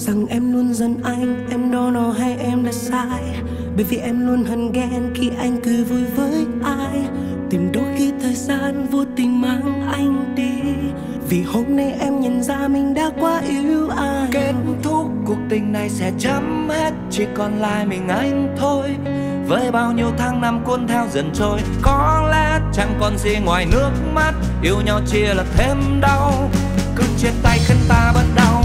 rằng em luôn giận anh, Em đo nó hay em đã sai? Bởi vì em luôn hận ghen khi anh cười vui với ai. Tìm đôi khi thời gian vô tình mang anh đi. Vì hôm nay em nhận ra mình đã quá yêu ai. Kết thúc cuộc tình này sẽ chấm hết, Chỉ còn lại mình anh thôi. Với bao nhiêu tháng năm cuốn theo dần trôi, Có lẽ chẳng còn gì ngoài nước mắt. Yêu nhau chia là thêm đau, Cứ chia tay khiến ta bất đau.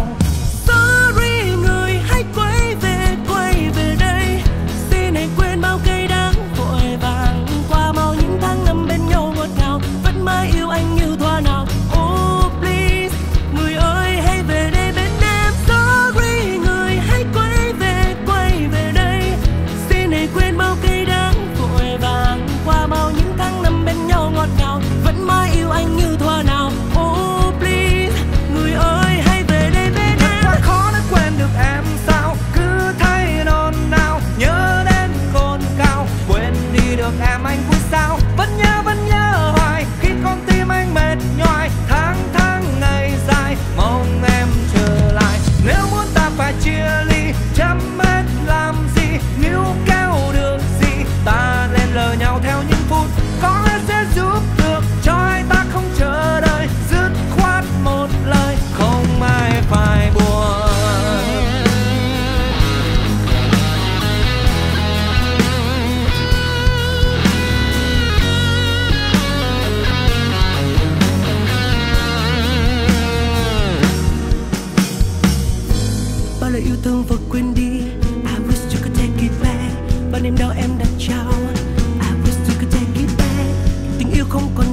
lời yêu thương và quên đi. I wish you could take it back. Và niềm đau em đã trao. I wish you could take it back. Tình yêu không còn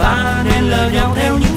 ta nên lờ nhau theo những